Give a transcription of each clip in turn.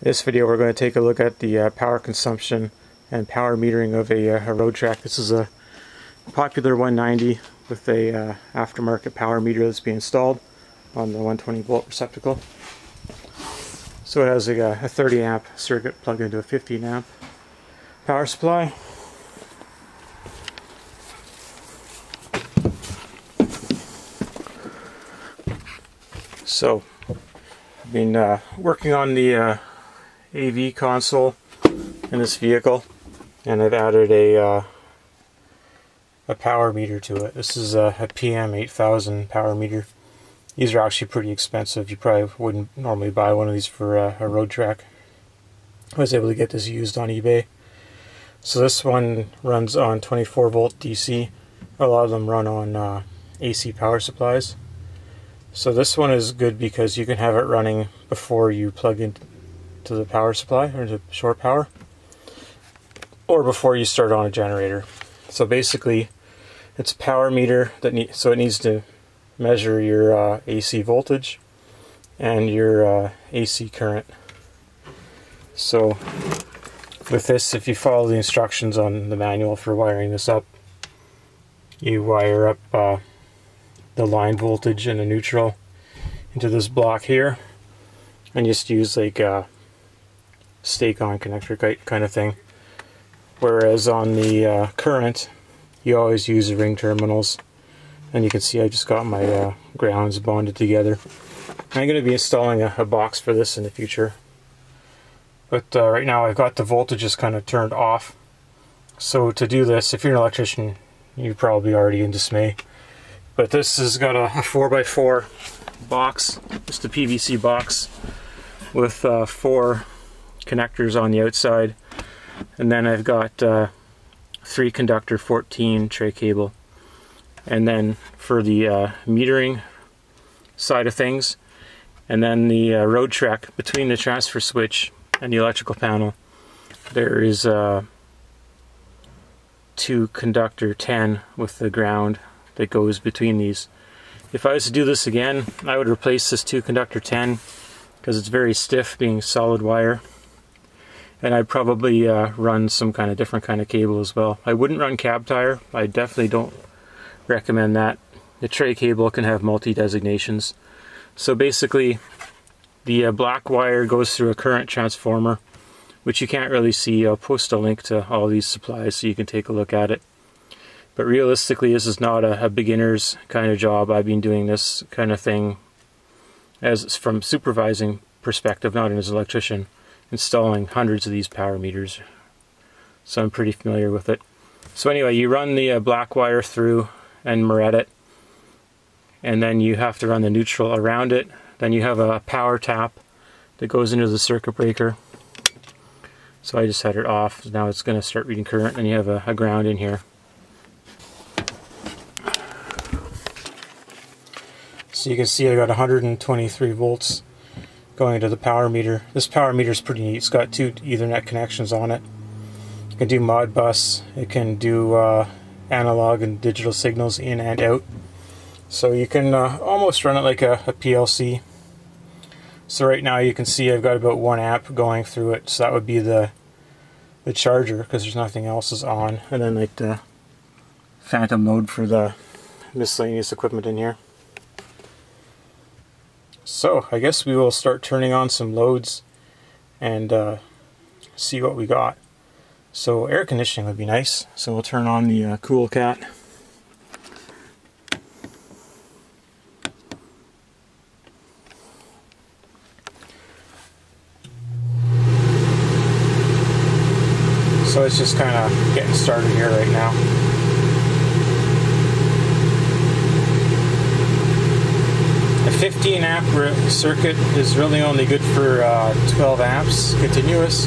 this video we're going to take a look at the uh, power consumption and power metering of a, uh, a Roadtrek. This is a popular 190 with a uh, aftermarket power meter that's being installed on the 120 volt receptacle. So it has a, uh, a 30 amp circuit plugged into a 15 amp power supply. So I've been uh, working on the uh, AV console in this vehicle and I've added a uh, a power meter to it. This is a, a PM8000 power meter. These are actually pretty expensive. You probably wouldn't normally buy one of these for a, Roadtrek. I was able to get this used on eBay. So this one runs on 24 volt DC. A lot of them run on uh, AC power supplies. So this one is good because you can have it running before you plug into the power supply or to shore power or before you start on a generator. So basically it's a power meter that need, so it needs to measure your uh, AC voltage and your uh, AC current. So with this, if you follow the instructions on the manual for wiring this up, you wire up uh, the line voltage and a neutral into this block here and just use like a stake on connector kind of thing. Whereas on the uh, current you always use the ring terminals. And you can see I just got my uh, grounds bonded together. I'm going to be installing a, a, box for this in the future. But uh, right now I've got the voltages kind of turned off. So to do this if you're an electrician you're probably already in dismay. But this has got a, a 4x4 box, just a PVC box with uh, four connectors on the outside. And then I've got uh, three conductor 14 tray cable. And then for the uh, metering side of things, and then the uh, Roadtrek between the transfer switch and the electrical panel, there is a uh, two conductor 10 with the ground that goes between these. If I was to do this again, I would replace this 2 conductor 10 because it's very stiff being solid wire. And I'd probably uh, run some kind of different kind of cable as well. I wouldn't run cab tire. I definitely don't recommend that. The tray cable can have multi-designations. So basically, the uh, black wire goes through a current transformer, which you can't really see. I'll post a link to all these supplies so you can take a look at it. But realistically, this is not a, a beginner's kind of job. I've been doing this kind of thing as from supervising perspective, not as an electrician, installing hundreds of these power meters. So I'm pretty familiar with it. So anyway, you run the uh, black wire through and Marrette it, and then you have to run the neutral around it. Then you have a power tap that goes into the circuit breaker. So I just set it off. Now it's going to start reading current, and you have a, a ground in here. So you can see I got 123 volts going to the power meter. This power meter is pretty neat. It's got two Ethernet connections on it. It can do Modbus. It can do uh, analog and digital signals in and out. So you can uh, almost run it like a, a, PLC. So right now you can see I've got about one amp going through it. So that would be the the charger because there's nothing else is on. And then like the phantom mode for the miscellaneous equipment in here. So I guess we will start turning on some loads and uh, see what we got. So air conditioning would be nice. So we'll turn on the uh, Cool Cat. So it's just kind of getting started here right now. 15 amp circuit is really only good for uh, 12 amps continuous.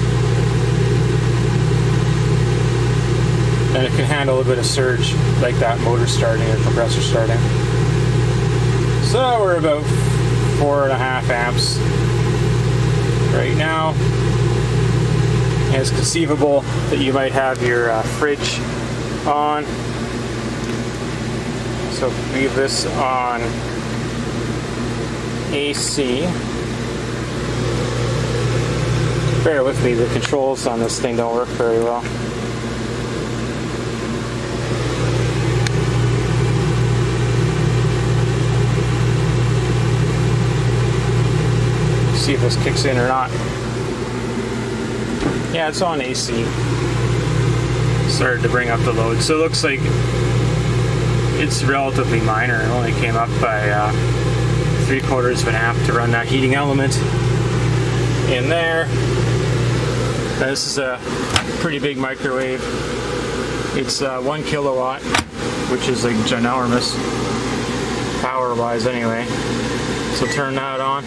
And it can handle a bit of surge like that motor starting or compressor starting. So we're about four and a half amps right now. And it's conceivable that you might have your uh, fridge on. So leave this on AC. Bear with me, the controls on this thing don't work very well. See if this kicks in or not. Yeah, it's on AC. Started to bring up the load. So it looks like it's relatively minor. It only came up by uh, three quarters of an amp to run that heating element in there. Now, this is a pretty big microwave. It's uh, one kilowatt, which is like ginormous power wise anyway. So turn that on.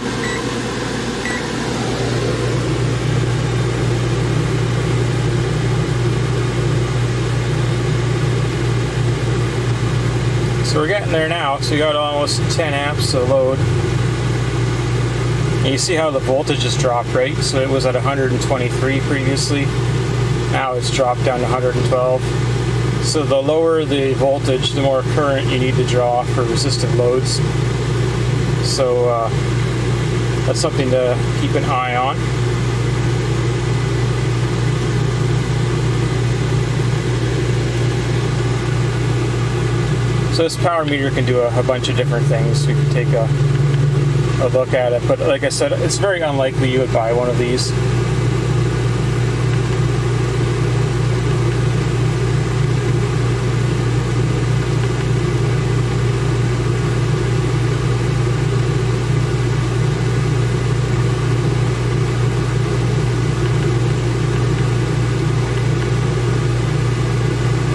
So we're getting there now. So we got almost 10 amps of load. And you see how the voltage has dropped, right? So it was at 123 previously. Now it's dropped down to 112. So the lower the voltage, the more current you need to draw for resistive loads. So uh, that's something to keep an eye on. So this power meter can do a, a bunch of different things. We can take a, a look at it. But like I said, it's very unlikely you would buy one of these.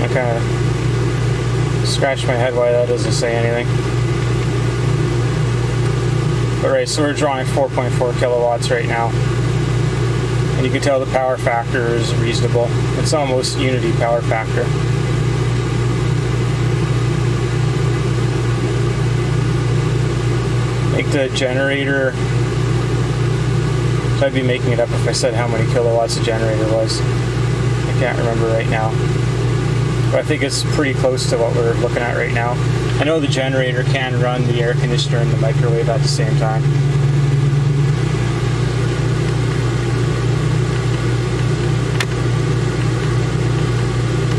I kind of scratch my head why that doesn't say anything. But right, so we're drawing 4.4 kilowatts right now. And you can tell the power factor is reasonable. It's almost unity power factor. Make the generator, I'd be making it up if I said how many kilowatts the generator was. I can't remember right now. I think it's pretty close to what we're looking at right now. I know the generator can run the air conditioner and the microwave at the same time.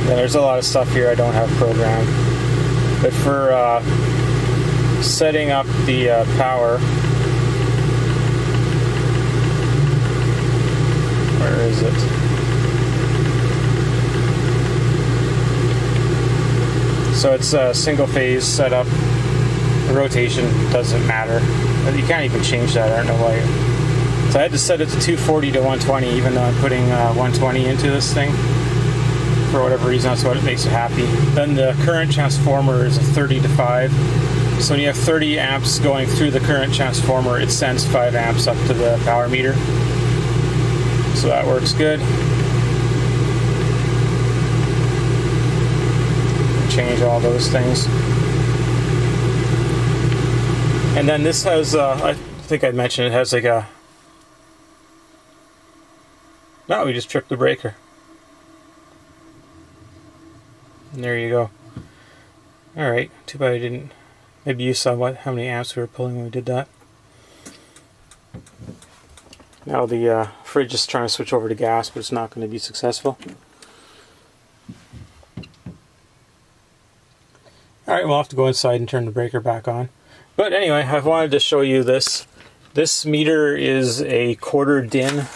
Yeah, there's a lot of stuff here I don't have programmed. But for uh, setting up the uh, power, where is it? So it's a single phase setup. The rotation doesn't matter. You can't even change that. I don't know why. So I had to set it to 240 to 120, even though I'm putting uh, 120 into this thing. For whatever reason, that's what it makes it happy. Then the current transformer is a 30 to 5. So when you have 30 amps going through the current transformer, it sends 5 amps up to the power meter. So that works good. Change all those things. And then this has, uh, I think I mentioned it has like a. No, we just tripped the breaker. And there you go. Alright, too bad I didn't. Maybe you saw what how many amps we were pulling when we did that. Now the uh, fridge is trying to switch over to gas, but it's not going to be successful. Alright, we'll have to go inside and turn the breaker back on. But anyway, I wanted to show you this. This meter is a quarter DIN.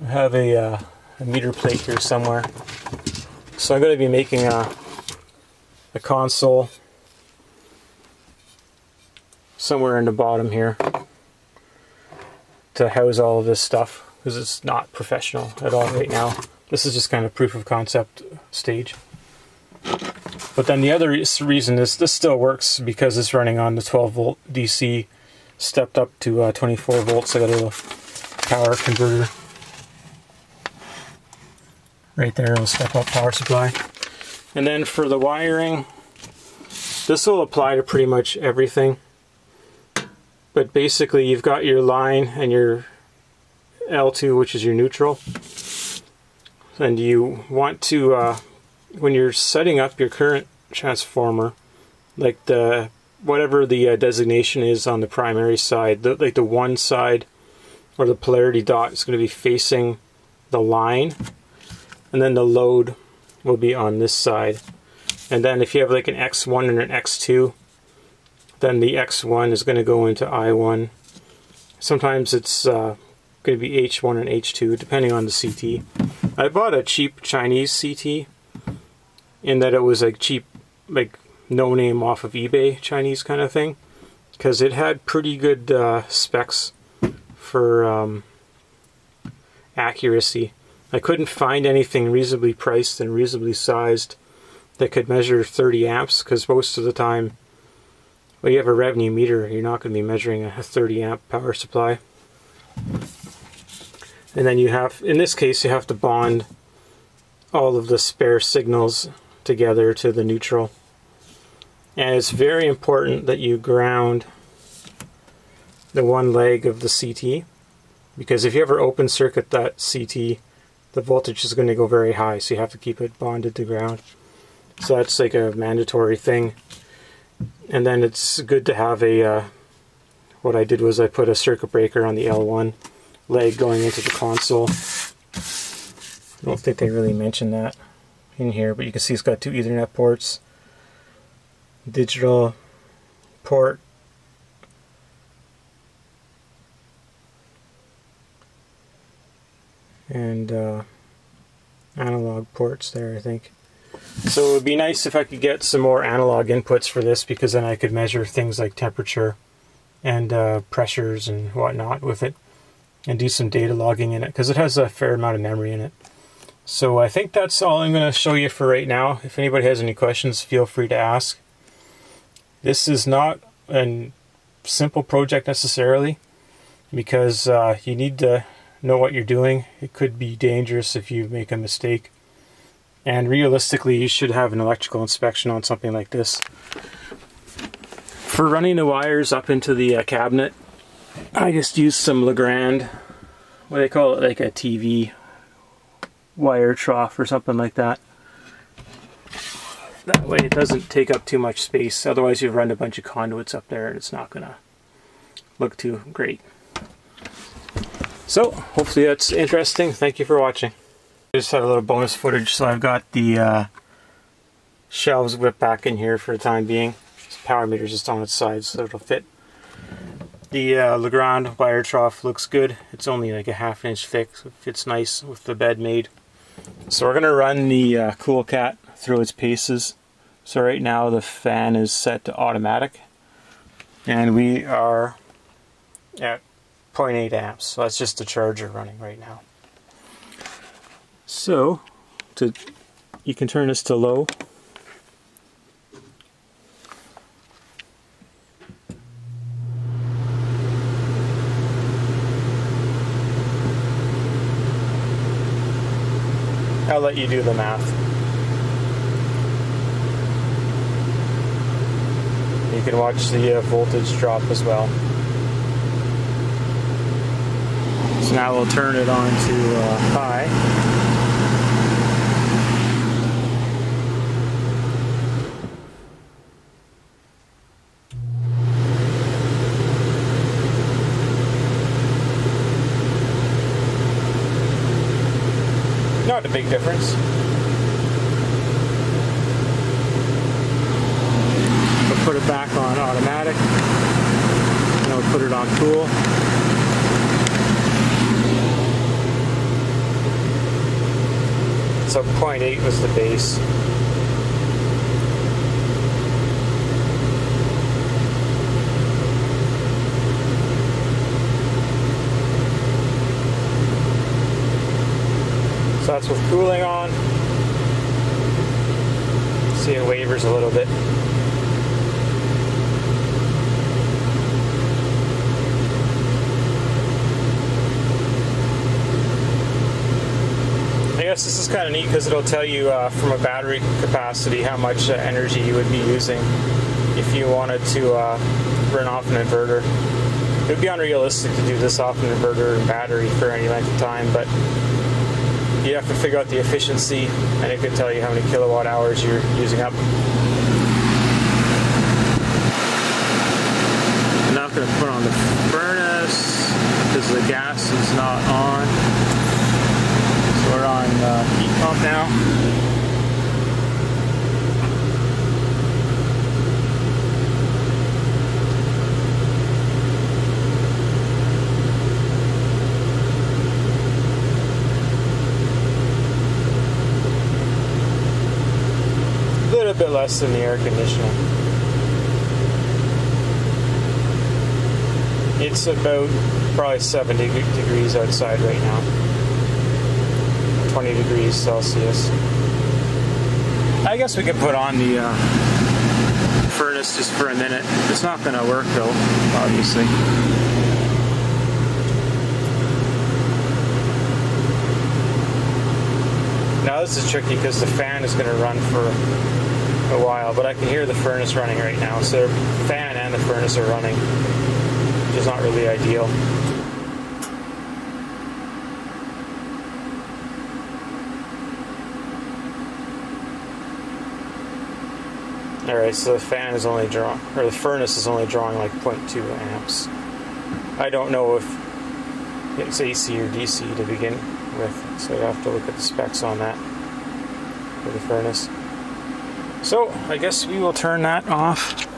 I have a, uh, a meter plate here somewhere. So I'm going to be making a, a console somewhere in the bottom here to house all of this stuff because it's not professional at all right now. This is just kind of proof of concept stage. But then the other reason is this still works because it's running on the 12 volt DC stepped up to uh, 24 volts. I got a little power converter right there, a step up power supply. And then for the wiring, this will apply to pretty much everything. But basically you've got your line and your L2, which is your neutral. And you want to uh, when you're setting up your current transformer, like the whatever the uh, designation is on the primary side, the, like the one side or the polarity dot is going to be facing the line and then the load will be on this side. And then if you have like an X1 and an X2, then the X1 is going to go into I1. Sometimes it's uh, going to be H1 and H2 depending on the CT. I bought a cheap Chinese CT in that it was like cheap, like no name off of eBay Chinese kind of thing because it had pretty good uh, specs for um, accuracy. I couldn't find anything reasonably priced and reasonably sized that could measure 30 amps because most of the time when you have a revenue meter you're not going to be measuring a 30 amp power supply and then you have in this case you have to bond all of the spare signals together to the neutral. And it's very important that you ground the one leg of the CT because if you ever open circuit that CT the voltage is going to go very high so you have to keep it bonded to ground. So that's like a mandatory thing. And then it's good to have a uh, what I did was I put a circuit breaker on the L1 leg going into the console. I don't think they really mentioned that in here but you can see it's got two ethernet ports digital port and uh, analog ports there I think. So it would be nice if I could get some more analog inputs for this because then I could measure things like temperature and uh, pressures and whatnot with it and do some data logging in it because it has a fair amount of memory in it. So I think that's all I'm going to show you for right now. If anybody has any questions, feel free to ask. This is not a simple project necessarily because uh, you need to know what you're doing. It could be dangerous if you make a mistake. And realistically, you should have an electrical inspection on something like this. For running the wires up into the uh, cabinet, I just used some Legrand, what do they call it, like a TV wire trough or something like that. That way it doesn't take up too much space, otherwise you've run a bunch of conduits up there and it's not going to look too great. So, hopefully that's interesting. Thank you for watching. I just had a little bonus footage, so I've got the uh, shelves whipped back in here for the time being. This power meter's just on its side, so it'll fit. The uh, Legrand wire trough looks good. It's only like a half inch thick, so it fits nice with the bed made. So we're going to run the uh, Coolcat through its paces. So right now the fan is set to automatic. And we are at 0.8 amps. So that's just the charger running right now. So, to you can turn this to low. I'll let you do the math. You can watch the uh, voltage drop as well. So now we'll turn it on to uh, high. A big difference. We'll put it back on automatic. Now we'll put it on cool. So 0.8 was the base. That's with cooling on. See it wavers a little bit. I guess this is kind of neat because it'll tell you uh, from a battery capacity how much uh, energy you would be using if you wanted to uh, run off an inverter. It would be unrealistic to do this off an inverter and battery for any length of time, but you have to figure out the efficiency and it could tell you how many kilowatt hours you're using up. I'm not going to put on the furnace because the gas is not on. So we're on uh, heat pump now. A bit less than the air conditioning. It's about probably 70 degrees outside right now. 20 degrees Celsius. I guess we could put on the uh, furnace just for a minute. It's not going to work though, obviously. Now this is tricky because the fan is going to run for a while, but I can hear the furnace running right now. So the fan and the furnace are running which is not really ideal. Alright, so the fan is only drawing, or the furnace is only drawing like 0.2 amps. I don't know if it's AC or DC to begin with, so you have to look at the specs on that for the furnace. So, I guess we will turn that off.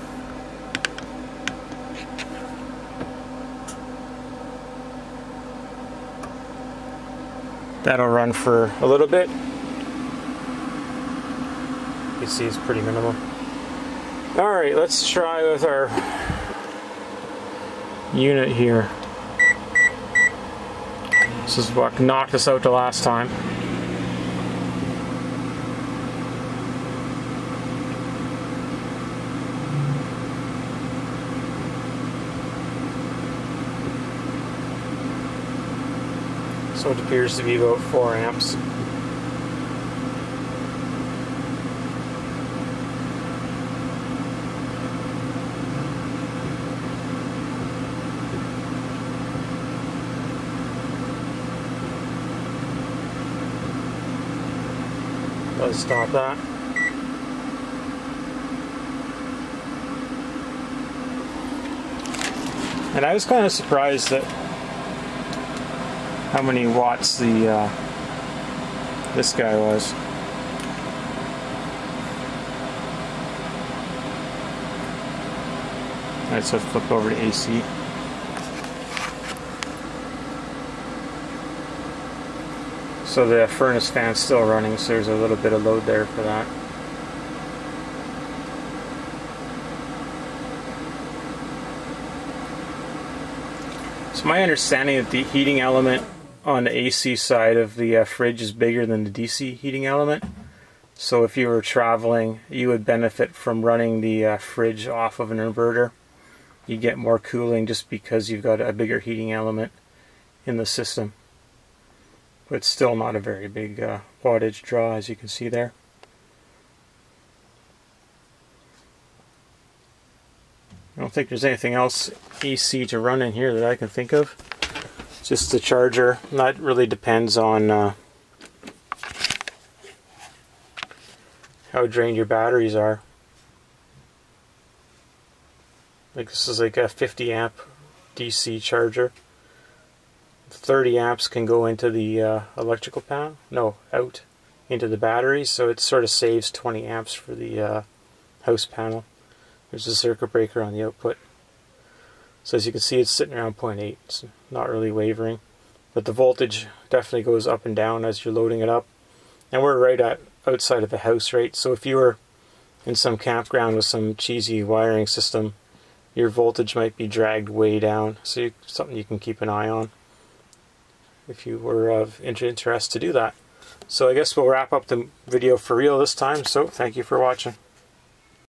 That'll run for a little bit. You see it's pretty minimal. Alright, let's try with our unit here. This is what knocked us out the last time. So it appears to be about 4 amps. Let's stop that. And I was kind of surprised that how many watts the uh, this guy was. Alright, so flip over to AC. So the furnace fan's still running, so there's a little bit of load there for that. So my understanding that the heating element on the AC side of the uh, fridge is bigger than the DC heating element. So if you were traveling, you would benefit from running the uh, fridge off of an inverter. You get more cooling just because you've got a bigger heating element in the system. But still not a very big uh, wattage draw as you can see there. I don't think there's anything else AC to run in here that I can think of just the charger. That really depends on uh, how drained your batteries are. Like this is like a 50 amp DC charger. 30 amps can go into the uh, electrical panel. No, out into the battery, so it sort of saves 20 amps for the uh, house panel. There's a circuit breaker on the output. So as you can see, it's sitting around 0.8. It's not really wavering. But the voltage definitely goes up and down as you're loading it up. And we're right at outside of the house rate. So if you were in some campground with some cheesy wiring system, your voltage might be dragged way down. So you, something you can keep an eye on if you were of interest to do that. So I guess we'll wrap up the video for real this time. So thank you for watching.